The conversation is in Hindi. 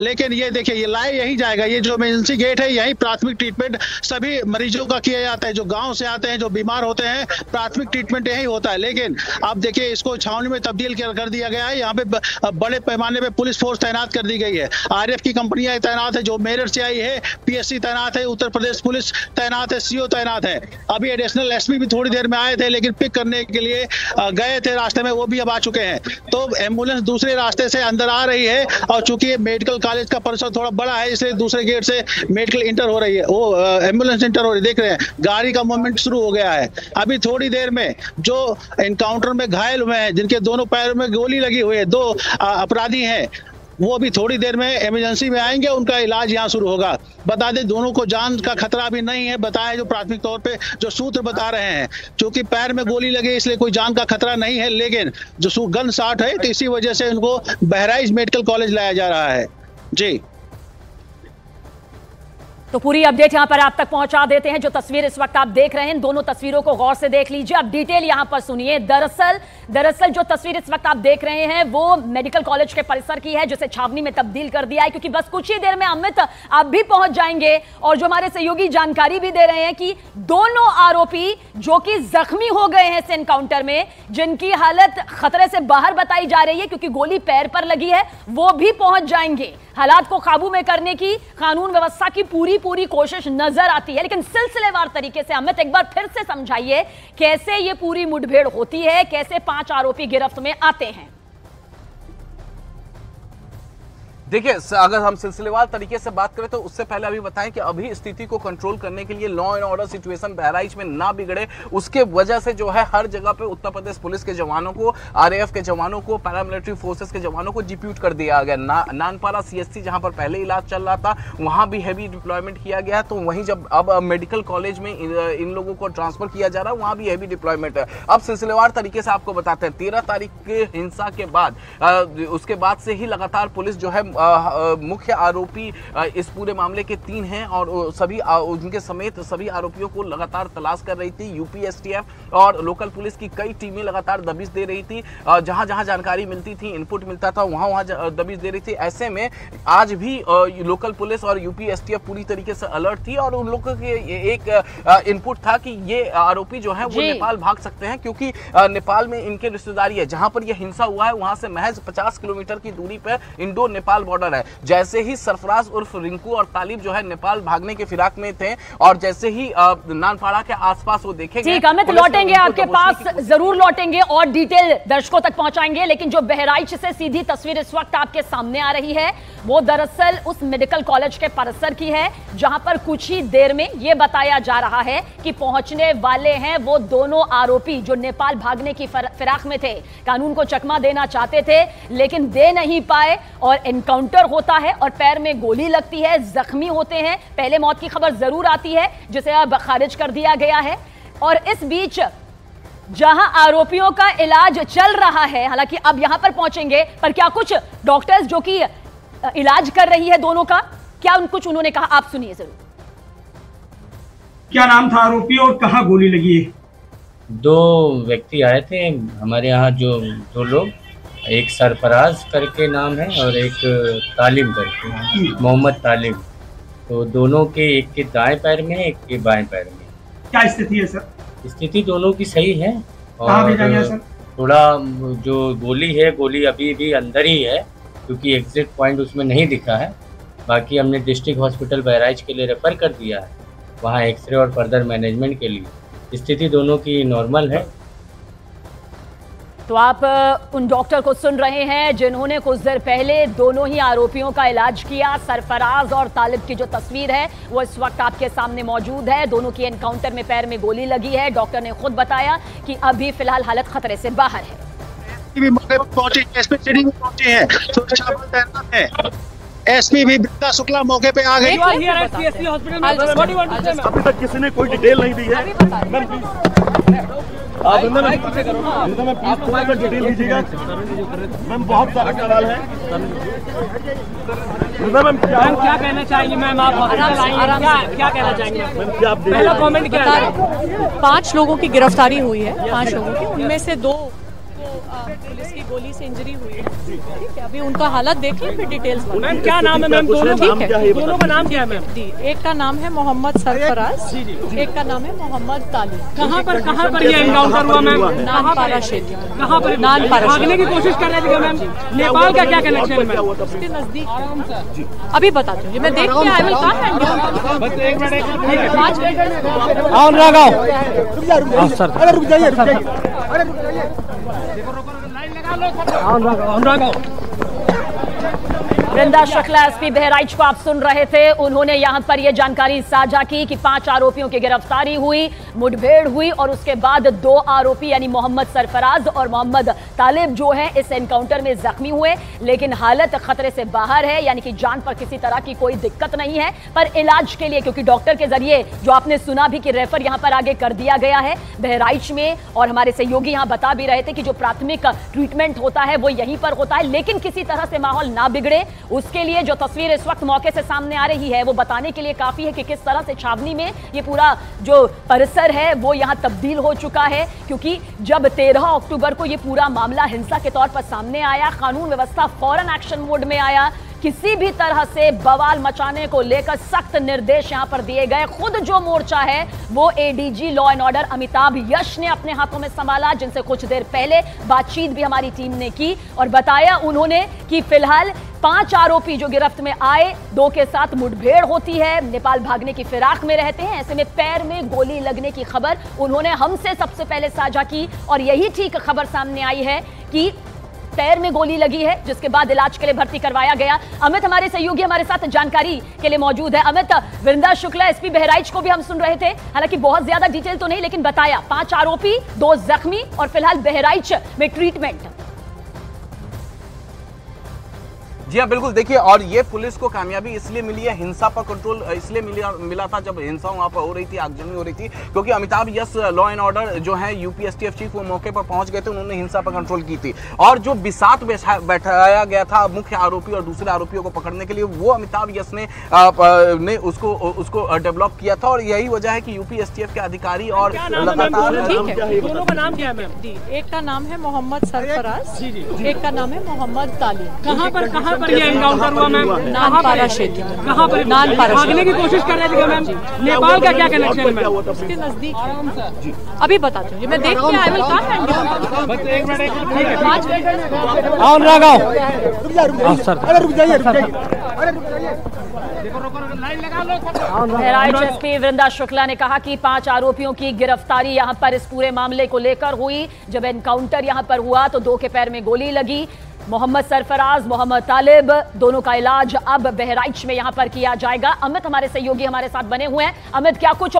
लेकिन ये देखिए, ये लाए, यही जाएगा। ये जो इमरजेंसी गेट है, यही प्राथमिक ट्रीटमेंट सभी मरीजों का किया जाता है। जो गाँव से आते हैं, जो बीमार होते हैं, प्राथमिक ट्रीटमेंट यही होता है। लेकिन अब देखिए, इसको छावनी में तब्दील कर दिया गया है। यहाँ पे बड़े पैमाने पे पुलिस फोर्स तैनात कर दी गई है। आर की कंपनियाँ तैनात है, जो मेरठ से आई है, पीएससी तैनात है, उत्तर प्रदेश पुलिस तैनात है, सीओ तैनात है। अभी एडिशनल एसपी भी थोड़ी देर में आए थे, लेकिन पिक करने के लिए गए थे रास्ते में, वो भी अब आ चुके हैं। तो एंबुलेंस दूसरे रास्ते से अंदर आ रही है, और चूँकि मेडिकल कॉलेज का परिसर थोड़ा बड़ा है, इसलिए दूसरे गेट से मेडिकल इंटर हो रही है। वो एंबुलेंस इंटर हो रही है। देख रहे हैं, गाड़ी का मूवमेंट शुरू हो गया है। अभी थोड़ी देर में जो इनकाउंटर में घायल हुए हैं, जिनके दोनों पैरों में गोली लगी हुई है, दो अपराधी हैं, वो अभी थोड़ी देर में इमरजेंसी में आएँगे, उनका इलाज यहाँ शुरू होगा। बता दें, दोनों को जान का खतरा भी नहीं है, बताया जो प्राथमिक तौर पे जो सूत्र बता रहे हैं, क्योंकि पैर में गोली लगे इसलिए कोई जान का खतरा नहीं है, लेकिन जो गन साठ है तो इसी वजह से उनको बहराइच मेडिकल कॉलेज लाया जा रहा है। जी। तो पूरी अपडेट यहाँ पर आप तक पहुँचा देते हैं जो तस्वीर इस वक्त आप देख रहे हैं। दोनों तस्वीरों को गौर से देख लीजिए। अब डिटेल यहाँ पर सुनिए। दरअसल दरअसल जो तस्वीर इस वक्त आप देख रहे हैं, वो मेडिकल कॉलेज के परिसर की है, जिसे छावनी में तब्दील कर दिया है, क्योंकि बस कुछ ही देर में अमित आप भी पहुँच जाएँगे और जो हमारे सहयोगी जानकारी भी दे रहे हैं कि दोनों आरोपी जो कि जख्मी हो गए हैं इस एनकाउंटर में, जिनकी हालत खतरे से बाहर बताई जा रही है, क्योंकि गोली पैर पर लगी है, वो भी पहुँच जाएँगे। हालात को काबू में करने की कानून व्यवस्था की पूरी पूरी कोशिश नज़र आती है, लेकिन सिलसिलेवार तरीके से अमित एक बार फिर से समझाइए कैसे ये पूरी मुठभेड़ होती है, कैसे पाँच आरोपी गिरफ्त में आते हैं। देखिए अगर हम सिलसिलेवार तरीके से बात करें तो उससे पहले अभी बताएँ कि अभी स्थिति को कंट्रोल करने के लिए law and order situation Bahraich में ना बिगड़े। उसके वजह से जो है हर जगह पे उत्तर प्रदेश पुलिस के जवानों को आरएएफ के जवानों को पैरामिलिट्री फोर्सेस के जवानों को डिप्यूट कर दिया गया। ना, नानपारा सीएससी जहाँ पर पहले इलाज चल रहा था वहाँ भी हैवी डिप्लॉयमेंट किया गया तो वहीं जब अब मेडिकल कॉलेज में इन, इन लोगों को ट्रांसफ़र किया जा रहा है वहाँ भी हैवी डिप्लॉयमेंट है। अब सिलसिलेवार तरीके से आपको बताते हैं तेरह तारीख के हिंसा के बाद उसके बाद से ही लगातार पुलिस जो है मुख्य आरोपी इस पूरे मामले के तीन हैं और सभी उनके समेत सभी आरोपियों को लगातार तलाश कर रही थी यूपीएसटीएफ और लोकल पुलिस की कई टीमें लगातार दबिश दे रही थी। जहाँ जहाँ जानकारी मिलती थी इनपुट मिलता था वहाँ वहाँ दबिश दे रही थी। ऐसे में आज भी लोकल पुलिस और यूपीएसटीएफ पूरी तरीके से अलर्ट थी और उन लोगों के एक इनपुट था कि ये आरोपी जो है वो नेपाल भाग सकते हैं क्योंकि नेपाल में इनके रिश्तेदारी है। जहाँ पर यह हिंसा हुआ है वहाँ से महज 50 किलोमीटर की दूरी पर इंडो नेपाल बॉर्डर है। जैसे ही सरफराज उर्फ़ रिंकू और तालिब जो है नेपाल भागने के फिराक में थे और जैसे ही नानपाड़ा के आसपास वो देखेंगे ठीक अमित लौटेंगे आपके पास ज़रूर लौटेंगे और डिटेल दर्शकों तक पहुंचाएँगे लेकिन जो बहराइच से सीधी तस्वीर इस वक्त आपके सामने आ रही है वो दरअसल उस मेडिकल कॉलेज के परिसर की है जहाँ पर कुछ ही देर में यह बताया जा रहा है कि पहुँचने वाले हैं वो दोनों आरोपी जो नेपाल भागने की फिराक में थे। कानून को चकमा देना चाहते थे लेकिन दे नहीं पाए और एनकाउंटर होता होता है और पैर में गोली लगती है जख्मी होते हैं। पहले मौत की खबर ज़रूर आती है जिसे अब खारिज कर दिया गया है। और इस बीच जहाँ आरोपियों का इलाज चल रहा है हालाँकि अब यहाँ पर पहुँचेंगे पर क्या कुछ डॉक्टर्स जो कि इलाज कर रही है दोनों का क्या उन कुछ उन्होंने कहा? आप सुनिए ज़रूर। क्या नाम था आरोपी और कहाँ गोली लगी है? दो व्यक्ति आए थे हमारे यहाँ जो दो लोग एक सरफराज करके नाम है और एक तालिम करके मोहम्मद तालिम। तो दोनों के एक के दाएँ पैर में एक के बाएँ पैर में। क्या स्थिति है सर? स्थिति दोनों की सही है और थोड़ा जो गोली है गोली अभी भी अंदर ही है क्योंकि एग्जिट पॉइंट उसमें नहीं दिखा है। बाकी हमने डिस्ट्रिक्ट हॉस्पिटल बहराइच के लिए रेफर कर दिया है। वहाँ एक्सरे और फर्दर मैनेजमेंट के लिए। स्थिति दोनों की नॉर्मल है। तो आप उन डॉक्टर को सुन रहे हैं जिन्होंने कुछ देर पहले दोनों ही आरोपियों का इलाज किया सरफराज और तालिब की जो तस्वीर है वो इस वक्त आपके सामने मौजूद है। दोनों की एनकाउंटर में पैर में गोली लगी है। डॉक्टर ने खुद बताया कि अभी फ़िलहाल हालत खतरे से बाहर है। एसपी भी बिरदा शुक्ला मौके पे आ गई अभी तक किसी ने कोई डिटेल नहीं दी है। आप मैम प्लीज़ थोड़ा सा डिटेल दीजिएगा। मैम बहुत सारा सवाल है। मैम क्या क्या कहना चाहेंगे? मैम आप क्या क्या कहना चाहेंगे? मैम क्या पहला कमेंट क्या पाँच लोगों की गिरफ्तारी हुई है पाँच लोगों की। उनमें से दो पुलिस की गोली से इंजरी हुई है ठीक है अभी उनका हालत देख लें फिर डिटेल्स मैम क्या नाम है मैम दोनों ठीक है दोनों का नाम क्या है मैम जी एक का नाम है मोहम्मद सरफराज एक का नाम है मोहम्मद ताली कहाँ पर कहाँ पर ये एनकाउंटर हुआ मैम नानपारा क्षेत्र कहाँ पर नानपारा भागने की कोशिश कर रहे थे मैम नेपाल का क्या कनेक्शन है उसके नज़दीक अभी बताती हूँ मैं देख के आई विल कम एंड एक मिनट एक मिनट पाँच मिनट अनुराग आओ सर अरे रुक जाइए रुक अनुराग आओ वृंदा शुक्ला एसपी बहराइच को आप सुन रहे थे। उन्होंने यहाँ पर यह जानकारी साझा की कि पाँच आरोपियों की गिरफ्तारी हुई, मुठभेड़ हुई और उसके बाद दो आरोपी यानी मोहम्मद सरफराज और मोहम्मद तालिब जो हैं, इस एनकाउंटर में जख्मी हुए। लेकिन हालत खतरे से बाहर है, यानी कि जान पर किसी तरह की कोई दिक्कत नहीं है। पर इलाज के लिए, क्योंकि डॉक्टर के ज़रिए जो आपने सुना भी कि रेफर यहाँ पर आगे कर दिया गया है, बहराइच में और हमारे सहयोगी यहाँ बता भी रहे थे कि जो प्राथमिक ट्रीटमेंट होता है, वो यहीं पर होता है। लेकिन किसी तरह से माहौल ना बिगड़े उसके लिए जो तस्वीर इस वक्त मौके से सामने आ रही है, वो बताने के लिए काफ़ी है कि किस तरह से छावनी में ये पूरा जो परिसर है, वो यहाँ तब्दील हो चुका है। क्योंकि जब 13 अक्टूबर को ये पूरा मामला हिंसा के तौर पर सामने आया, कानून व्यवस्था फ़ौरन एक्शन मोड में आया किसी भी तरह से बवाल मचाने को लेकर सख्त निर्देश यहाँ पर दिए गए। खुद जो मोर्चा है, वो ADG law and order Amitabh Yash ने अपने हाथों में संभाला, जिनसे कुछ देर पहले बातचीत भी हमारी टीम ने की और बताया उन्होंने कि फ़िलहाल पाँच आरोपी जो गिरफ्त में आए, दो के साथ मुठभेड़ होती है। नेपाल भागने की फिराक में रहते हैं, ऐसे में पैर में गोली लगने की खबर उन्होंने हमसे सबसे पहले साझा की और यही ठीक खबर सामने आई है कि पैर में गोली लगी है, जिसके बाद इलाज के लिए भर्ती करवाया गया। अमित हमारे सहयोगी, हमारे साथ जानकारी के लिए मौजूद है। अमित, वृंदा शुक्ला, एसपी बहराइच को भी हम सुन रहे थे। हालाँकि बहुत ज़्यादा डिटेल तो नहीं, लेकिन बताया, पाँच आरोपी, दो जख्मी और फ़िलहाल बहराइच में ट्रीटमेंट जी हाँ बिल्कुल। देखिए और ये पुलिस को कामयाबी इसलिए मिली है हिंसा पर कंट्रोल इसलिए मिला मिला था जब हिंसा वहाँ पर हो रही थी आगजनी हो रही थी क्योंकि Amitabh Yash law and order जो है यूपीएसटीएफ चीफ वो मौके पर पहुँच गए थे उन्होंने हिंसा पर कंट्रोल की थी। और जो बिसात बैठाया गया था मुख्य आरोपी और दूसरे आरोपियों को पकड़ने के लिए वो अमिताभ यस ने आ, ने उसको उसको डेवलप किया था और यही वजह है कि यूपीएसटीएफ के अधिकारी और लगातार दोनों का नाम क्या है? मैम? एक का नाम है मोहम्मद सरफराज एक का नाम है मोहम्मद ताली कहाँ पर कहाँ पर ये एनकाउंटर हुआ मैम नानपारा क्षेत्र। कहाँ पर? नानपारा भागने की कोशिश कर रहे थे मैम नेपाल का क्या कनेक्शन है उसके नज़दीक अभी बताती हूँ मैं देख के आई विल कम एंड एक मिनट एक मिनट। पाँच मिनट। अनुराग आओ सर। अरे रुक जाइए रुक जाइए। वृंदा शुक्ला ने कहा कि पाँच आरोपियों की गिरफ्तारी यहाँ पर इस पूरे मामले को लेकर हुई। जब एनकाउंटर यहाँ पर हुआ तो दो के पैर में गोली लगी। मोहम्मद सरफराज, मोहम्मद तालिब, दोनों का इलाज अब बहराइच में यहाँ पर किया जाएगा। अमित हमारे सहयोगी हमारे साथ बने हुए हैं। अमित, क्या कुछ